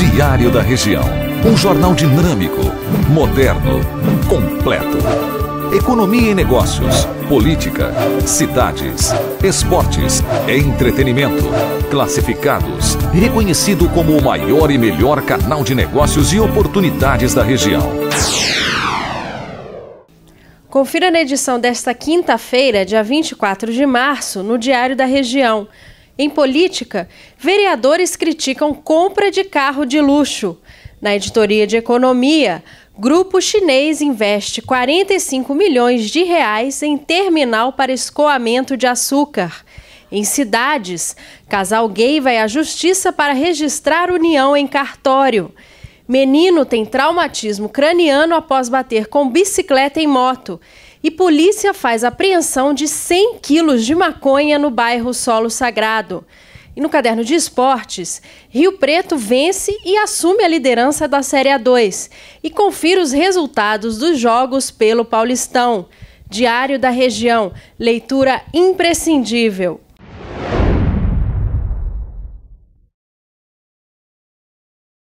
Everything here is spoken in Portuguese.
Diário da Região. Um jornal dinâmico, moderno, completo. Economia e negócios, política, cidades, esportes, entretenimento, classificados. Reconhecido como o maior e melhor canal de negócios e oportunidades da região. Confira na edição desta quinta-feira, dia 24 de março, no Diário da Região. Em política, vereadores criticam compra de carro de luxo. Na editoria de economia, grupo chinês investe 45 milhões de reais em terminal para escoamento de açúcar. Em cidades, casal gay vai à justiça para registrar união em cartório. Menino tem traumatismo craniano após bater com bicicleta em moto. E polícia faz apreensão de 100 quilos de maconha no bairro Solo Sagrado. E no caderno de esportes, Rio Preto vence e assume a liderança da Série A2. E confira os resultados dos jogos pelo Paulistão. Diário da Região, leitura imprescindível.